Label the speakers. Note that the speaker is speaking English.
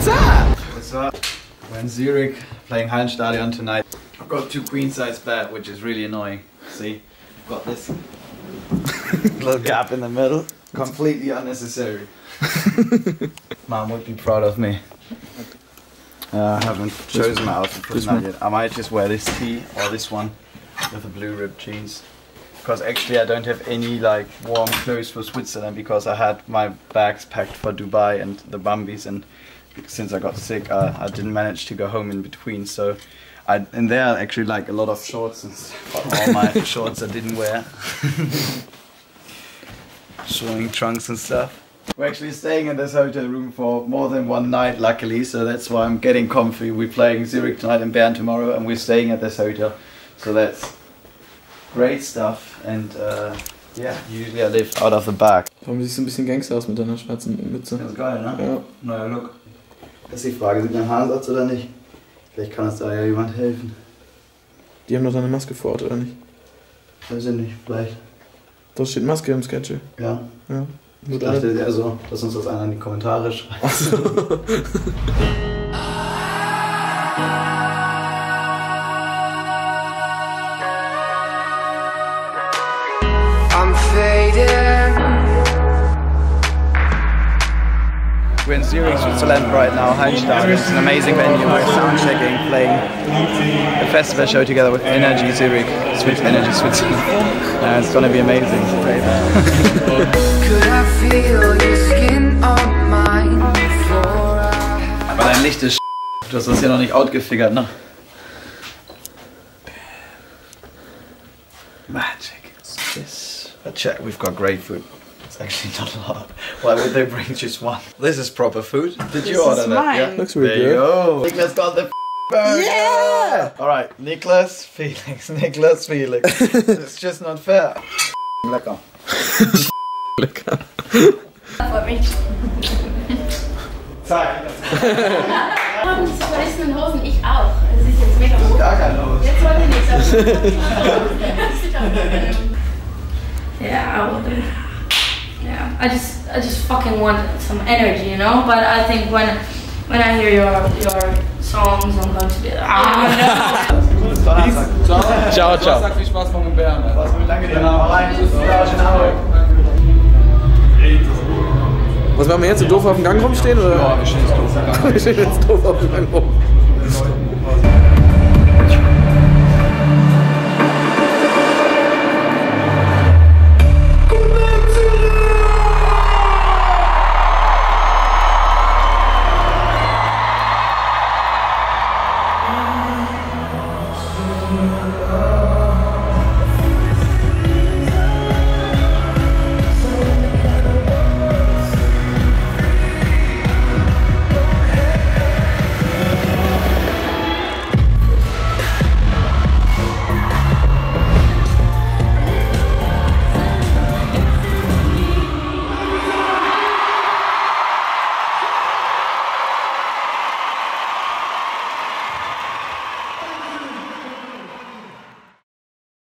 Speaker 1: So, we're in Zurich playing Hallenstadion tonight. I've got two queen size bed, which is really annoying. See, I've got this little gap in the middle. Completely unnecessary. Mom would be proud of me. Uh, I haven't chosen my outfit for tonight yet. I might just wear this tee or this one with the blue ribbed jeans. Because actually I don't have any like warm clothes for Switzerland because I had my bags packed for Dubai and the Bambis and since I got sick uh, I didn't manage to go home in between so I, and there are actually like a lot of shorts and stuff, all my shorts I didn't wear. Showing trunks and stuff. We're actually staying in this hotel room for more than one night, luckily, so that's why I'm getting comfy. We're playing Zurich tonight and Bern tomorrow, and we're staying at this hotel, so that's great stuff. And uh, yeah, usually I live out of the back.
Speaker 2: Warum siehst du ein bisschen Gangster aus mit deiner schwarzen Mütze?
Speaker 1: Ganz geil, ne?
Speaker 2: Ja.
Speaker 1: Neuer Look. Das ist die Frage, sind wir ein Haaransatz oder nicht? Vielleicht kann uns da ja jemand helfen.
Speaker 2: Die haben doch deine Maske vor Ort, oder nicht?
Speaker 1: Weiß ich nicht, vielleicht.
Speaker 2: Da steht Maske im Schedule.
Speaker 1: Ja.
Speaker 2: Ja.
Speaker 1: Ich dachte
Speaker 2: deine-
Speaker 1: eher so, dass uns das einer in die Kommentare schreibt.
Speaker 3: I'm
Speaker 1: We're in Zurich, Switzerland right now, Hallstatt. It's an amazing venue. We're sound checking, playing a festival show together with Energy Zurich, Swiss Energy Switzerland. Uh, it's gonna be amazing.
Speaker 3: Could I feel your skin on mine before I
Speaker 1: Aber dein Licht ist Du hast das ja noch nicht outgefigert, ne? Magic. This. A check. We've got great food. It's actually not a lot. Why would they bring just one? This is proper food. Did you order
Speaker 4: is
Speaker 1: that?
Speaker 4: mine.
Speaker 1: Yeah.
Speaker 2: Looks really
Speaker 1: there you
Speaker 2: good.
Speaker 1: go. Niklas got the burger. Yeah. All right, Niklas Felix. Niklas Felix. it's just not fair. Lecker.
Speaker 2: Lecker.
Speaker 4: Freut mich.
Speaker 1: Zack.
Speaker 4: Und zu verlissenen Hosen, ich auch. Das ist jetzt mega hoch.
Speaker 1: Gar kein Los.
Speaker 4: Jetzt wollte nichts. Yeah, I would. Yeah, I just, I just fucking want some energy, you know. But I think when, when I hear your, your songs, I'm going to be. Ah,
Speaker 1: Donnerstag.
Speaker 2: Ciao, ciao.
Speaker 5: Sag viel Spaß von den Bären.
Speaker 1: Was danke dir. Hau rein. Ciao, schönen Abend.
Speaker 2: Was machen wir jetzt? So doof auf dem Gang rumstehen? Oder?
Speaker 5: Ja, wir stehen jetzt doof.
Speaker 2: Wir stehen jetzt doof auf dem Gang rum.